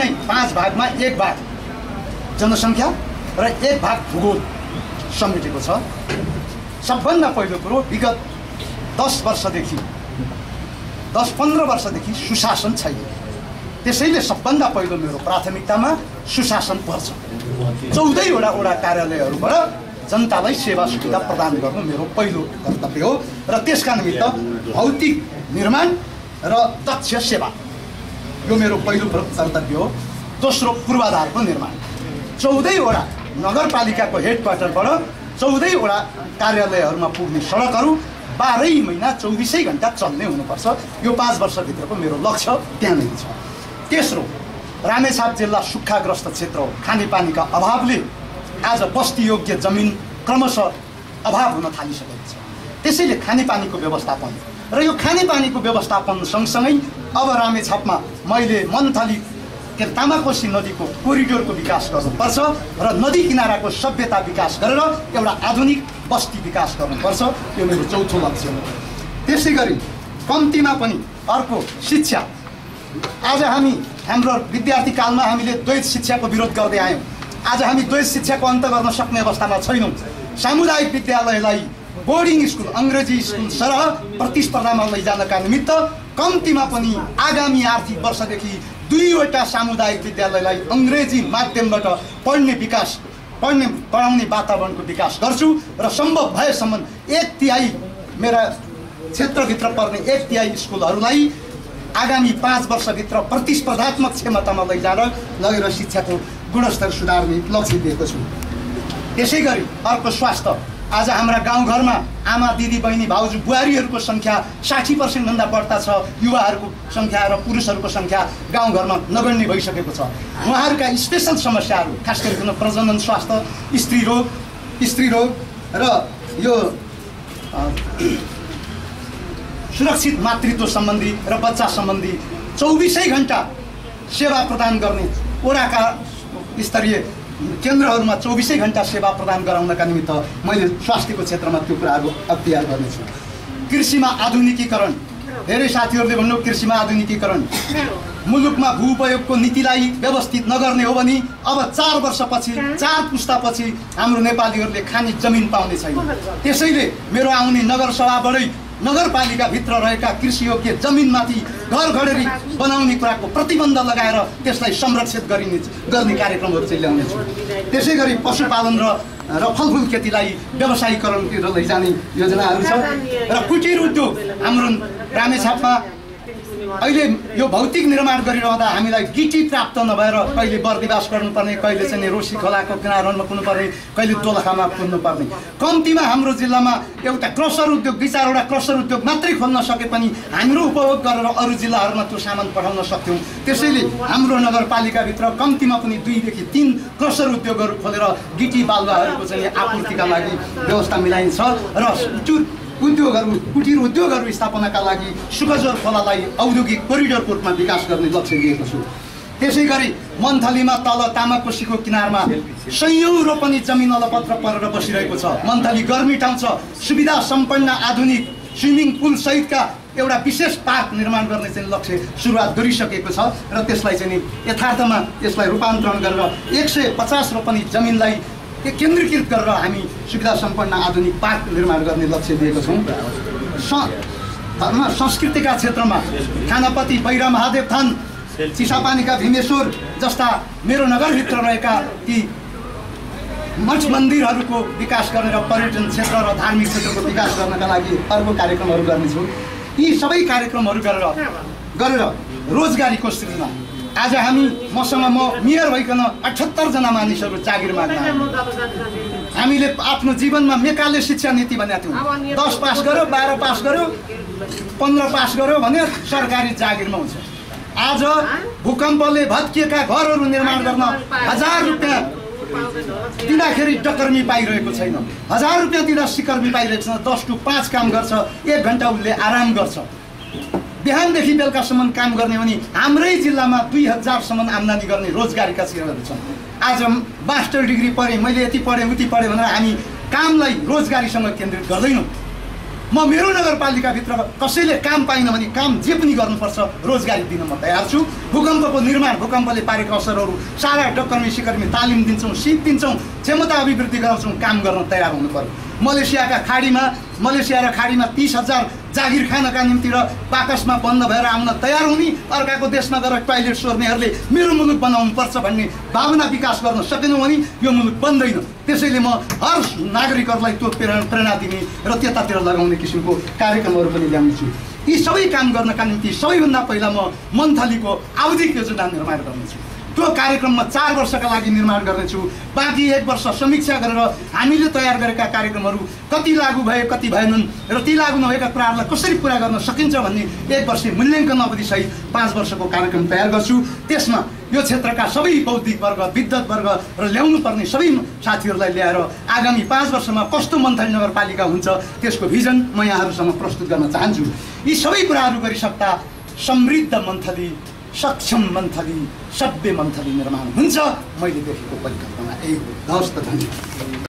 नै पाँच भागमा एक भाग जनसङ्ख्या र एक भाग भूगोल समेटेको छ। सबभन्दा पहिलो कुरो विगत दस वर्षदेखि दस पन्ध्र वर्षदेखि सुशासन छैन। त्यसैले सबभन्दा पहिलो मेरो प्राथमिकतामा सुशासन पर्छ। चौधैवटा वडा कार्यालयहरूबाट जनतालाई सेवा सुविधा प्रदान गर्नु मेरो पहिलो कर्तव्य हो र त्यसका निमित्त भौतिक निर्माण र दक्ष सेवा। यो मेरो पहिलो कर्तव्य हो। दोस्रो पूर्वाधारको निर्माण। चौधैवटा नगरपालिकाको हेड क्वार्टरबाट चौधैवटा कार्यालयहरूमा पुग्ने सडकहरू बाह्रै महिना चौबिसै घन्टा चल्ने हुनुपर्छ। यो पाँच वर्षभित्रको मेरो लक्ष्य त्यहाँनिर छ। तेस्रो रामेछाप जिल्ला सुक्खाग्रस्त क्षेत्र हो। खानेपानीका अभावले आज बस्ती योग्य जमिन क्रमशः अभाव हुन थालिसकेको छ। त्यसैले खानेपानीको व्यवस्थापन र यो खानेपानीको व्यवस्थापन सँगसँगै अब रामेछापमा मैले मन्थली के अरे तामाकोसी नदीको कोरिडोरको विकास गर्नुपर्छ र नदी किनाराको सभ्यता विकास गरेर एउटा आधुनिक बस्ती विकास गर्नुपर्छ। यो मेरो चौथो लक्ष्य हो। त्यसै गरी कम्तीमा पनि अर्को शिक्षा। आज हामी हाम्रो विद्यार्थी कालमा हामीले द्वैत शिक्षाको विरोध गर्दै आयौँ। आज हामी द्वैत शिक्षाको अन्त गर्न सक्ने अवस्थामा छैनौँ। सामुदायिक विद्यालयलाई बोर्डिङ स्कुल अङ्ग्रेजी स्कुल सरह प्रतिस्पर्धामा लैजानका निमित्त कम्तीमा पनि आगामी आर्थिक वर्षदेखि दुईवटा सामुदायिक विद्यालयलाई अङ्ग्रेजी माध्यमबाट पढ्ने विकास पढ्ने पढाउने वातावरणको विकास गर्छु र सम्भव भएसम्म एक तिहाई मेरा क्षेत्रभित्र पर्ने एक तिहाई स्कुलहरूलाई आगामी पाँच वर्षभित्र प्रतिस्पर्धात्मक क्षमतामा लैजान लगेर शिक्षाको गुणस्तर सुधार्ने लक्ष्य दिएको छु। त्यसै गरी अर्को स्वास्थ्य आज हाम्रा गाउँघरमा आमा दिदी बहिनी भाउजू बुहारीहरूको सङ्ख्या साठी पर्सेन्टभन्दा बढ्ता छ युवाहरूको सङ्ख्या र पुरुषहरूको सङ्ख्या गाउँघरमा नगण्य भइसकेको छ। उहाँहरूका स्पेसल समस्याहरू खास गरिकन प्रजनन स्वास्थ्य स्त्री रोग स्त्री रोग र यो सुरक्षित मातृत्व सम्बन्धी र बच्चा सम्बन्धी चौबिसै घन्टा सेवा प्रदान गर्ने ओडाका स्तरीय केन्द्रहरूमा चौबिसै घन्टा सेवा प्रदान गराउनका निमित्त मैले स्वास्थ्यको क्षेत्रमा त्यो कुराहरू अख्तियार गर्नेछु। कृषिमा आधुनिकीकरण। धेरै साथीहरूले भन्नु कृषिमा आधुनिकीकरण। मुलुकमा भू उपयोगको नीतिलाई व्यवस्थित नगर्ने हो भने अब चार वर्षपछि चार पुस्तापछि हाम्रो नेपालीहरूले खाने जमिन पाउने छैन। त्यसैले मेरो आउने नगरसभाबाटै नगरपालिकाभित्र रहेका कृषियोग्य जमिनमाथि घर घडेरी बनाउने कुराको प्रतिबन्ध लगाएर त्यसलाई संरक्षित गरिने गर्ने कार्यक्रमहरू चाहिँ ल्याउनेछु त्यसै गरी पशुपालन र र फलफुल खेतीलाई व्यवसायीकरणतिर लैजाने योजनाहरू छ र कुटीर उद्योग हाम्रो रामेछापमा अहिले यो भौतिक निर्माण गरिरहँदा हामीलाई गिटी प्राप्त नभएर कहिले बर्दिवास गर्नुपर्ने कहिले चाहिँ रोसी खोलाको किनारमा कुद्नुपर्ने कहिले दोलखामा कुद्नुपर्ने। कम्तीमा हाम्रो जिल्लामा एउटा क्रसर उद्योग दुई चारवटा क्रसर उद्योग मात्रै खोल्न सके पनि हाम्रो उपभोग गरेर अरू जिल्लाहरूमा त्यो सामान पठाउन सक्थ्यौँ। त्यसैले हाम्रो नगरपालिकाभित्र कम्तीमा पनि दुईदेखि तिन क्रसर उद्योगहरू खोलेर गिटी बालुवाहरूको चाहिँ आपूर्तिका लागि व्यवस्था मिलाइन्छ र उद्योगहरू कुटीर उद्योगहरू स्थापनाका लागि सुखजोर खोलालाई औद्योगिक कोरिडोरको रूपमा विकास गर्ने लक्ष्य लिएको छु। त्यसै गरी मन्थलीमा तल तामाकोसीको किनारमा सयौँ रोपनी जमिन अलपत्र परेर बसिरहेको छ। मन्थली गर्मी ठाउँ छ सुविधा सम्पन्न आधुनिक स्विमिङ पुल सहितका एउटा विशेष पार्क निर्माण गर्ने चाहिँ लक्ष्य सुरुवात गरिसकेको छ र त्यसलाई चाहिँ यथार्थमा यसलाई रूपान्तरण गरेर एक सय पचास रोपनी जमिनलाई के केन्द्रीकृत गरेर हामी सुविधा सम्पन्न आधुनिक पार्क निर्माण गर्ने लक्ष्य दिएको छौँ। स- धर्म संस्कृतिका क्षेत्रमा थानापति बैरा महादेव थान चिसापानीका भीमेश्वर जस्ता मेरो नगरभित्र रहेका ती मठ मन्दिरहरूको विकास गरेर पर्यटन क्षेत्र र धार्मिक क्षेत्रको विकास गर्नका लागि अर्को कार्यक्रमहरू गर्नेछु। यी सबै कार्यक्रमहरू गरेर गरेर रोजगारीको सृजना आज हामी मसँग म मेयर भइकन अठहत्तरजना मानिसहरू जागिर माग्न। हामीले आफ्नो जीवनमा मेकाले शिक्षा नीति भनेका थियौँ। दस पास गर्यो बाह्र पास गर्यो पन्ध्र पास गर्यो भने सरकारी जागिरमा हुन्छ। आज भूकम्पले भत्किएका घरहरू निर्माण गर्न हजार रुपियाँ दिँदाखेरि डकर्मी पाइरहेको छैन। हजार रुपियाँ दिँदा सिकर्मी पाइरहेको छैन। दस टु पाँच काम गर्छ एक घन्टा उसले आराम गर्छ। बिहानदेखि बेलुकासम्म काम गर्ने भने हाम्रै जिल्लामा दुई हजारसम्म आम्दानी गर्ने रोजगारीका क्षेत्रहरू छन्। आज मास्टर डिग्री पढेँ मैले यति पढेँ उति पढेँ भनेर हामी कामलाई रोजगारीसँग केन्द्रित गर्दैनौँ। म मेरो नगरपालिकाभित्र कसैले काम पाइनँ भने काम जे पनि गर्नुपर्छ रोजगारी दिन म तयार छु। भूकम्पको निर्माण भूकम्पले पारेका असरहरू सारा डकर्मी सिकर्मी तालिम दिन्छौँ सिप दिन्छौँ क्षमता अभिवृद्धि गराउँछौँ काम गर्न तयार हुनु पर्यो। मलेसियाका खाडीमा मलेसिया र खाडीमा तिस हजार जागिर खानका निम्ति र बाकसमा बन्द भएर आउन तयार हुने अर्काको देशमा गएर टोइलेट सोर्नेहरूले मेरो मुलुक बनाउनु पर्छ भन्ने भावना विकास गर्न सकेनौँ भने यो मुलुक बन्दैन। त्यसैले म हर नागरिकहरूलाई त्यो प्रेरणा प्रेरणा दिने र त्यतातिर लगाउने किसिमको कार्यक्रमहरू पनि ल्याउँछु। यी सबै काम गर्नका निम्ति सबैभन्दा पहिला म मन्थलीको आवधिक योजना निर्माण गर्नेछु। त्यो कार्यक्रममा चार वर्षका लागि निर्माण गर्नेछु। बाँकी एक वर्ष समीक्षा गरेर हामीले तयार गरेका कार्यक्रमहरू कति लागू भए कति भएनन् र ती लागू नभएका कुराहरूलाई कसरी पुरा गर्न सकिन्छ भन्ने एक वर्ष मूल्याङ्कन अवधिसहित पाँच वर्षको कार्यक्रम तयार गर्छु। त्यसमा यो क्षेत्रका सबै बौद्धिक वर्ग विद्वत वर्ग र ल्याउनु पर्ने सबै साथीहरूलाई ल्याएर आगामी पाँच वर्षमा कस्तो मन्थली नगरपालिका हुन्छ त्यसको भिजन म यहाँहरूसँग प्रस्तुत गर्न चाहन्छु। यी सबै कुराहरू गरिसक्दा समृद्ध मन्थली सक्षम मन्थली सभ्य मन्थली निर्माण हुन्छ। मैले देखेको परिकल्पना यही हो। हवस् त धन्यवाद।